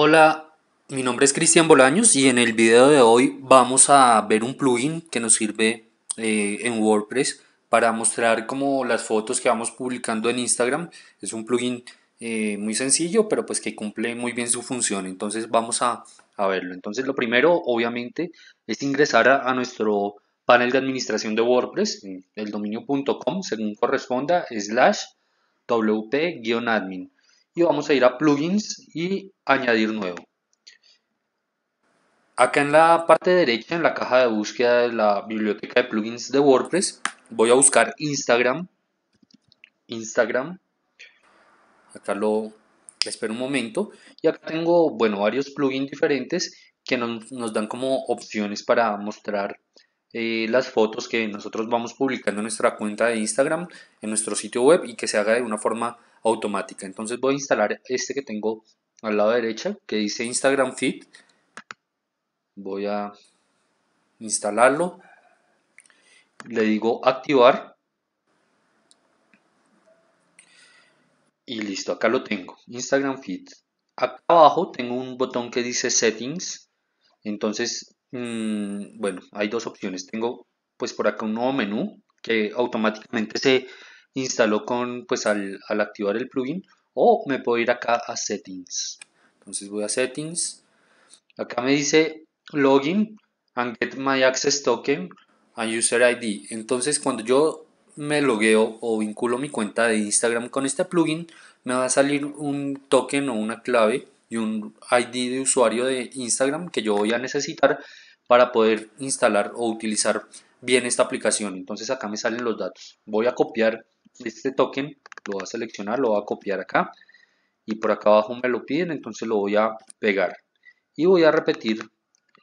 Hola, mi nombre es Cristian Bolaños y en el video de hoy vamos a ver un plugin que nos sirve eh, en WordPress para mostrar como las fotos que vamos publicando en Instagram. Es un plugin eh, muy sencillo, pero pues que cumple muy bien su función. Entonces vamos a, verlo. Entonces lo primero, obviamente, es ingresar a, nuestro panel de administración de WordPress, el dominio.com, según corresponda, slash wp-admin y vamos a ir a plugins y añadir nuevo. Acá en la parte derecha, en la caja de búsqueda de la biblioteca de plugins de WordPress, voy a buscar Instagram. Instagram. Acá lo espero un momento. Y acá tengo, bueno, varios plugins diferentes que nos, dan como opciones para mostrar eh, las fotos que nosotros vamos publicando en nuestra cuenta de Instagram, en nuestro sitio web y que se haga de una forma automática. Entonces voy a instalar este que tengo al lado derecha que dice Instagram Feed. Voy a instalarlo. Le digo activar. Y listo, acá lo tengo. Instagram Feed. Acá abajo tengo un botón que dice Settings. Entonces, mm, bueno, hay dos opciones. Tengo pues por acá un nuevo menú que automáticamente se instaló con, pues al, activar el plugin o me puedo ir acá a settings. Entonces voy a settings. Acá me dice login and get my access token and user ID entonces cuando yo me logueo o vinculo mi cuenta de Instagram con este plugin me va a salir un token o una clave y un ID de usuario de Instagram que yo voy a necesitar para poder instalar o utilizar bien esta aplicación. Entonces acá me salen los datos. Voy a copiar este token lo voy a seleccionar, lo voy a copiar acá y por acá abajo me lo piden, entonces lo voy a pegar y voy a repetir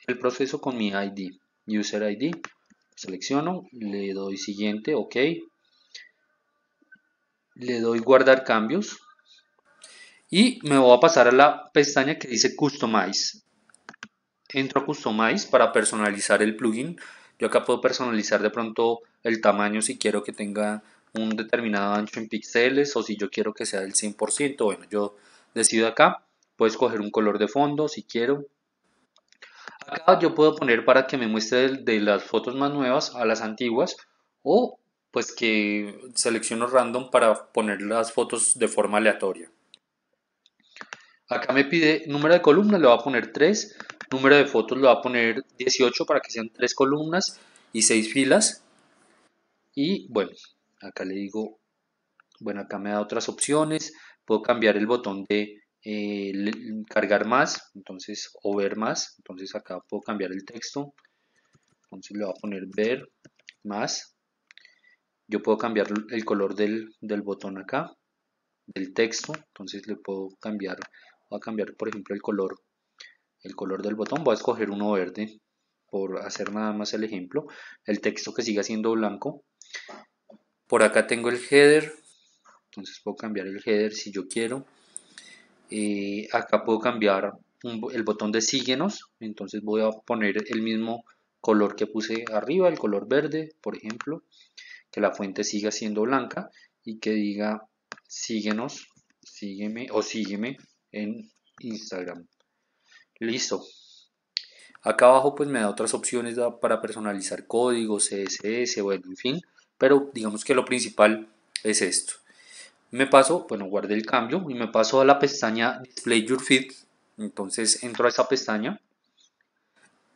el proceso con mi ID, user ID, selecciono, le doy siguiente, ok, le doy guardar cambios y me voy a pasar a la pestaña que dice Customize. Entro a Customize para personalizar el plugin. Yo acá puedo personalizar de pronto el tamaño si quiero que tenga un determinado ancho en píxeles o si yo quiero que sea del 100%, bueno, yo decido acá, puedo escoger un color de fondo si quiero. Acá yo puedo poner para que me muestre de las fotos más nuevas a las antiguas o pues que selecciono random para poner las fotos de forma aleatoria. Acá me pide número de columnas, le voy a poner 3, número de fotos le voy a poner 18 para que sean 3 columnas y 6 filas. Y bueno, acá le digo, bueno, acá me da otras opciones, puedo cambiar el botón de eh, cargar más, entonces, o ver más, entonces acá puedo cambiar el texto, entonces le voy a poner ver más, yo puedo cambiar el color del, del botón acá, del texto, entonces le puedo cambiar, voy a cambiar por ejemplo el color, el color del botón, voy a escoger uno verde, por hacer nada más el ejemplo, el texto que siga siendo blanco, por acá tengo el header. Entonces puedo cambiar el header si yo quiero. Eh, acá puedo cambiar el botón de síguenos. Entonces voy a poner el mismo color que puse arriba el color verde por ejemplo. Que la fuente siga siendo blanca y que diga síguenos sígueme o sígueme en Instagram. Listo. Acá abajo pues me da otras opciones para personalizar códigos CSS bueno en fin pero digamos que lo principal es esto. Me paso, bueno, guardé el cambio y me paso a la pestaña Display Your Feed. Entonces entro a esa pestaña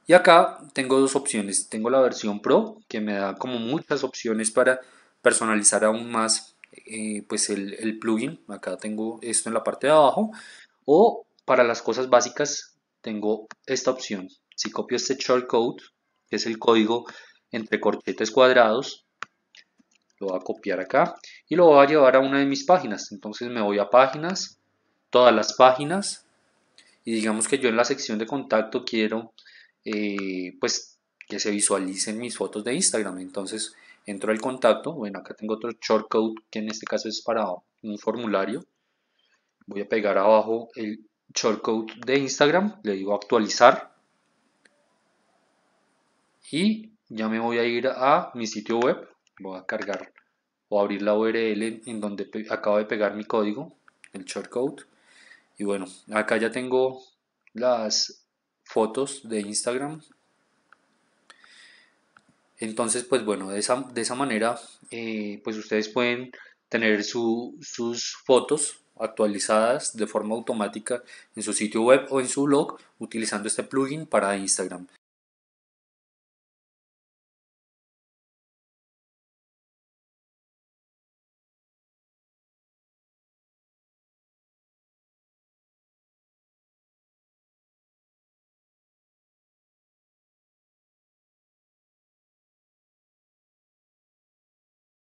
y acá tengo dos opciones. Tengo la versión Pro que me da como muchas opciones para personalizar aún más eh, pues el, el plugin. Acá tengo esto en la parte de abajo. O para las cosas básicas tengo esta opción. Si copio este shortcode, que es el código entre corchetes cuadrados, lo voy a copiar acá y lo voy a llevar a una de mis páginas. Entonces me voy a páginas todas las páginas y digamos que yo en la sección de contacto quiero eh, pues que se visualicen mis fotos de Instagram. Entonces entro al contacto. Bueno acá tengo otro shortcode que en este caso es para un formulario. Voy a pegar abajo el shortcode de Instagram le digo actualizar. Y ya me voy a ir a mi sitio web voy a cargar o abrir la URL en donde acabo de pegar mi código, el shortcode. Y bueno, acá ya tengo las fotos de Instagram. Entonces, pues bueno, de esa, de esa manera, eh, pues ustedes pueden tener sus fotos actualizadas de forma automática en su sitio web o en su blog utilizando este plugin para Instagram.